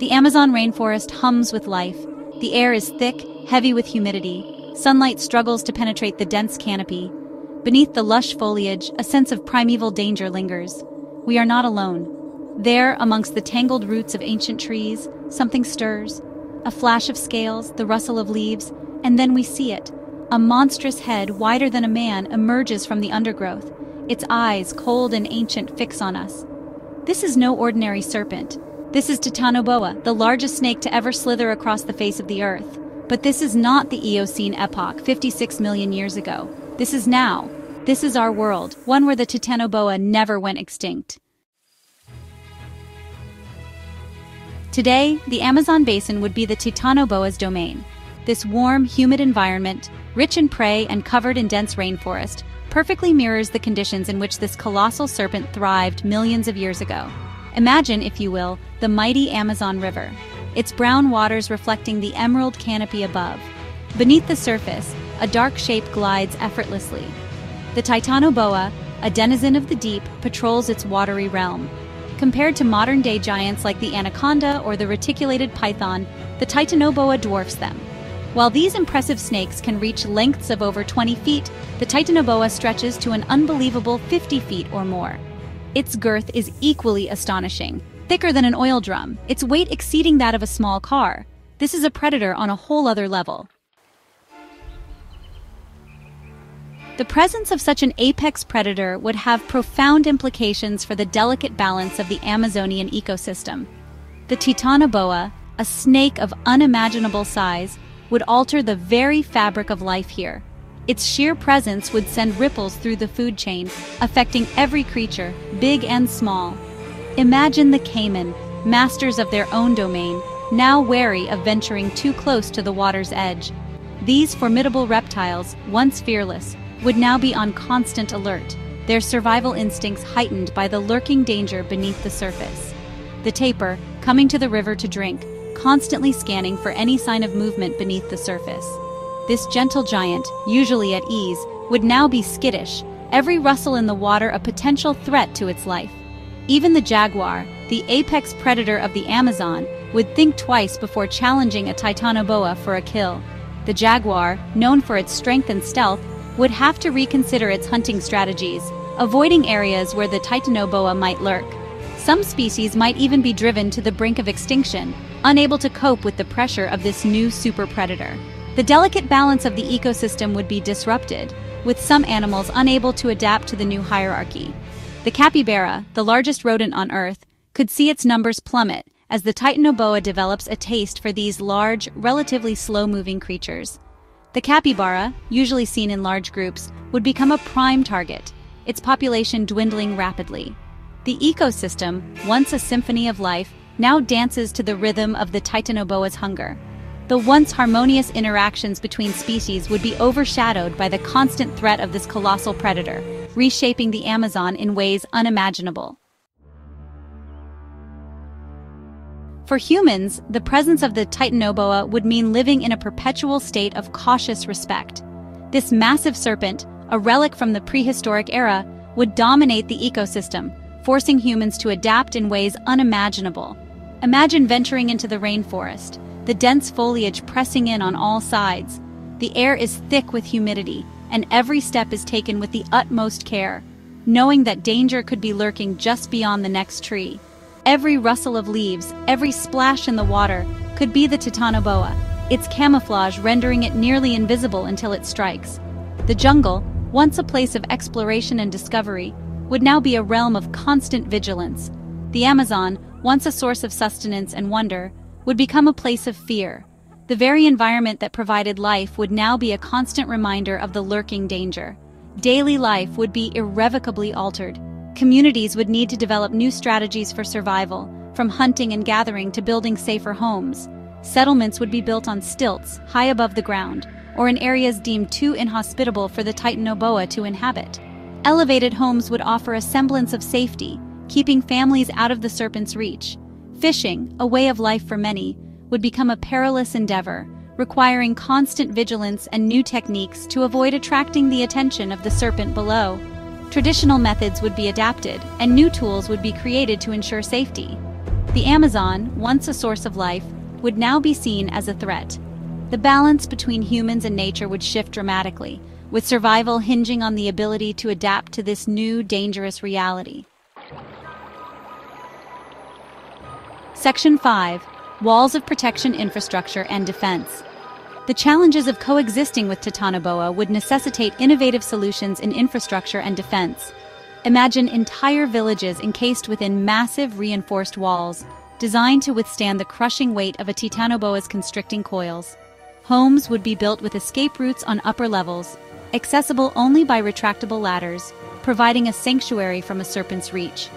The Amazon rainforest hums with life. The air is thick, heavy with humidity. Sunlight struggles to penetrate the dense canopy. Beneath the lush foliage, a sense of primeval danger lingers. We are not alone. There, amongst the tangled roots of ancient trees, something stirs. A flash of scales, the rustle of leaves, and then we see it. A monstrous head, wider than a man, emerges from the undergrowth. Its eyes, cold and ancient, fix on us. This is no ordinary serpent. This is Titanoboa, the largest snake to ever slither across the face of the earth. But this is not the Eocene epoch, 56 million years ago. This is now. This is our world, one where the Titanoboa never went extinct. Today, the Amazon basin would be the Titanoboa's domain. This warm, humid environment, rich in prey and covered in dense rainforest, perfectly mirrors the conditions in which this colossal serpent thrived millions of years ago. Imagine, if you will, the mighty Amazon River, its brown waters reflecting the emerald canopy above. Beneath the surface, a dark shape glides effortlessly. The Titanoboa, a denizen of the deep, patrols its watery realm. Compared to modern-day giants like the anaconda or the reticulated python, the Titanoboa dwarfs them. While these impressive snakes can reach lengths of over 20 feet, the Titanoboa stretches to an unbelievable 50 feet or more. Its girth is equally astonishing, thicker than an oil drum, its weight exceeding that of a small car. This is a predator on a whole other level. The presence of such an apex predator would have profound implications for the delicate balance of the Amazonian ecosystem. The Titanoboa, a snake of unimaginable size, would alter the very fabric of life here. Its sheer presence would send ripples through the food chain, affecting every creature, big and small. Imagine the caiman, masters of their own domain, now wary of venturing too close to the water's edge. These formidable reptiles, once fearless, would now be on constant alert, their survival instincts heightened by the lurking danger beneath the surface. The tapir, coming to the river to drink, constantly scanning for any sign of movement beneath the surface. This gentle giant, usually at ease, would now be skittish, every rustle in the water a potential threat to its life. Even the jaguar, the apex predator of the Amazon, would think twice before challenging a titanoboa for a kill. The jaguar, known for its strength and stealth, would have to reconsider its hunting strategies, avoiding areas where the titanoboa might lurk. Some species might even be driven to the brink of extinction, unable to cope with the pressure of this new super predator. The delicate balance of the ecosystem would be disrupted, with some animals unable to adapt to the new hierarchy. The capybara, the largest rodent on Earth, could see its numbers plummet as the titanoboa develops a taste for these large, relatively slow-moving creatures. The capybara, usually seen in large groups, would become a prime target, its population dwindling rapidly. The ecosystem, once a symphony of life, now dances to the rhythm of the Titanoboa's hunger. The once harmonious interactions between species would be overshadowed by the constant threat of this colossal predator, reshaping the Amazon in ways unimaginable. For humans, the presence of the Titanoboa would mean living in a perpetual state of cautious respect. This massive serpent, a relic from the prehistoric era, would dominate the ecosystem, forcing humans to adapt in ways unimaginable. Imagine venturing into the rainforest, the dense foliage pressing in on all sides. The air is thick with humidity, and every step is taken with the utmost care, knowing that danger could be lurking just beyond the next tree. Every rustle of leaves, every splash in the water, could be the Titanoboa, its camouflage rendering it nearly invisible until it strikes. The jungle, once a place of exploration and discovery, would now be a realm of constant vigilance. The Amazon, once a source of sustenance and wonder, would become a place of fear. The very environment that provided life would now be a constant reminder of the lurking danger. Daily life would be irrevocably altered. Communities would need to develop new strategies for survival, from hunting and gathering to building safer homes. Settlements would be built on stilts, high above the ground, or in areas deemed too inhospitable for the Titanoboa to inhabit. Elevated homes would offer a semblance of safety, keeping families out of the serpent's reach. Fishing, a way of life for many, would become a perilous endeavor, requiring constant vigilance and new techniques to avoid attracting the attention of the serpent below. Traditional methods would be adapted, and new tools would be created to ensure safety. The Amazon, once a source of life, would now be seen as a threat. The balance between humans and nature would shift dramatically, with survival hinging on the ability to adapt to this new, dangerous reality. Section 5 Walls of Protection Infrastructure and Defense. The challenges of coexisting with Titanoboa would necessitate innovative solutions in infrastructure and defense. Imagine entire villages encased within massive reinforced walls, designed to withstand the crushing weight of a Titanoboa's constricting coils. Homes would be built with escape routes on upper levels, accessible only by retractable ladders, providing a sanctuary from a serpent's reach.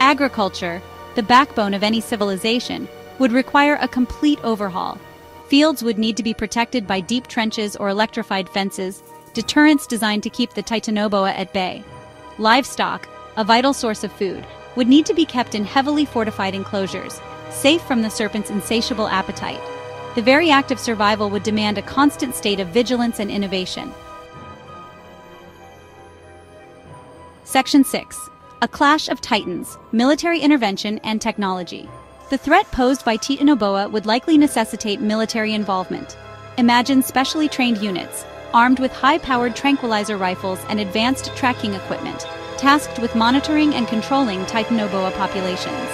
Agriculture, the backbone of any civilization, would require a complete overhaul. Fields would need to be protected by deep trenches or electrified fences, deterrents designed to keep the Titanoboa at bay. Livestock, a vital source of food, would need to be kept in heavily fortified enclosures, safe from the serpent's insatiable appetite. The very act of survival would demand a constant state of vigilance and innovation. Section 6 A Clash of Titans Military Intervention and Technology. The threat posed by Titanoboa would likely necessitate military involvement. Imagine specially trained units, armed with high powered tranquilizer rifles and advanced tracking equipment, tasked with monitoring and controlling Titanoboa populations.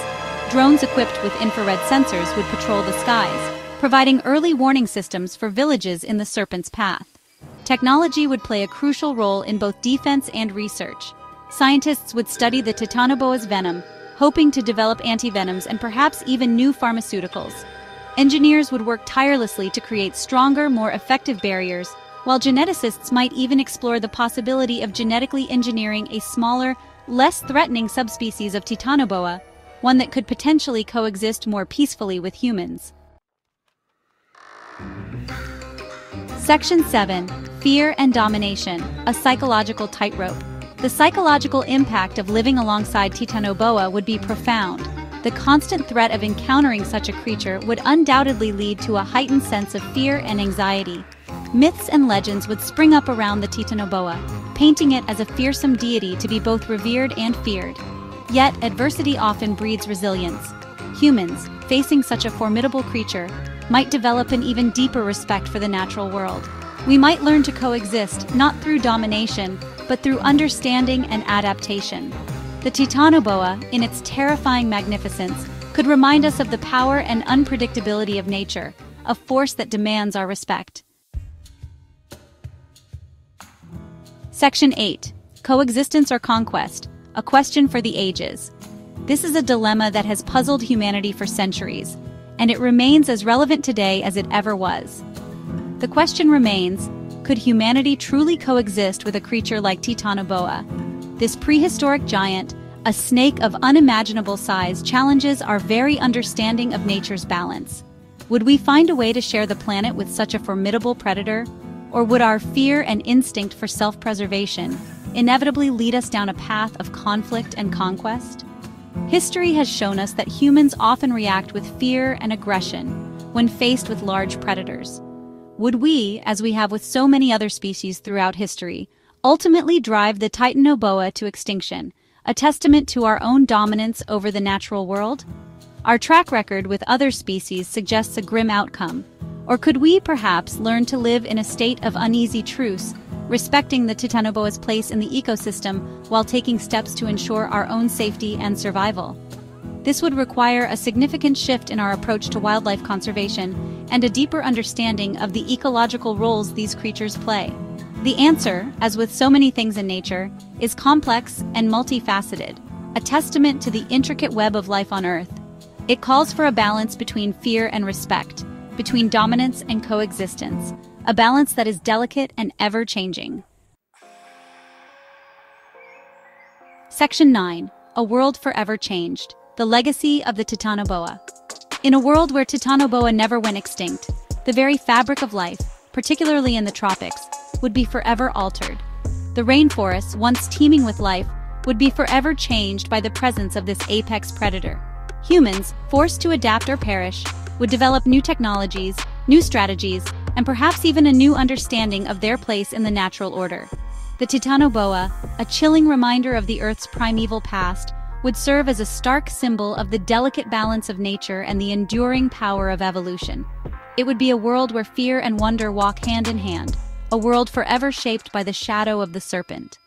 Drones equipped with infrared sensors would patrol the skies, providing early warning systems for villages in the serpent's path. Technology would play a crucial role in both defense and research. Scientists would study the Titanoboa's venom, hoping to develop antivenoms and perhaps even new pharmaceuticals. Engineers would work tirelessly to create stronger, more effective barriers while geneticists might even explore the possibility of genetically engineering a smaller, less threatening subspecies of Titanoboa, one that could potentially coexist more peacefully with humans. Section 7 Fear and Domination A Psychological Tightrope. The psychological impact of living alongside Titanoboa would be profound. The constant threat of encountering such a creature would undoubtedly lead to a heightened sense of fear and anxiety myths and legends would spring up around the Titanoboa, painting it as a fearsome deity to be both revered and feared. Yet, adversity often breeds resilience. Humans, facing such a formidable creature, might develop an even deeper respect for the natural world. We might learn to coexist not through domination, but through understanding and adaptation. The Titanoboa, in its terrifying magnificence, could remind us of the power and unpredictability of nature, a force that demands our respect. Section 8 Coexistence or Conquest A Question for the Ages. This is a dilemma that has puzzled humanity for centuries, and it remains as relevant today as it ever was. The question remains could humanity truly coexist with a creature like Titanoboa? This prehistoric giant, a snake of unimaginable size, challenges our very understanding of nature's balance. Would we find a way to share the planet with such a formidable predator? Or would our fear and instinct for self preservation inevitably lead us down a path of conflict and conquest? History has shown us that humans often react with fear and aggression when faced with large predators. Would we, as we have with so many other species throughout history, ultimately drive the Titanoboa to extinction, a testament to our own dominance over the natural world? Our track record with other species suggests a grim outcome, or could we, perhaps, learn to live in a state of uneasy truce, respecting the Titanoboa's place in the ecosystem while taking steps to ensure our own safety and survival? This would require a significant shift in our approach to wildlife conservation and a deeper understanding of the ecological roles these creatures play. The answer, as with so many things in nature, is complex and multifaceted, a testament to the intricate web of life on Earth. It calls for a balance between fear and respect, between dominance and coexistence, a balance that is delicate and ever changing. Section 9 A World Forever Changed The Legacy of the Titanoboa. In a world where Titanoboa never went extinct, the very fabric of life, particularly in the tropics, would be forever altered. The rainforests, once teeming with life, would be forever changed by the presence of this apex predator. Humans, forced to adapt or perish, would develop new technologies, new strategies, and perhaps even a new understanding of their place in the natural order. The Titanoboa, a chilling reminder of the Earth's primeval past, would serve as a stark symbol of the delicate balance of nature and the enduring power of evolution. It would be a world where fear and wonder walk hand in hand, a world forever shaped by the shadow of the serpent.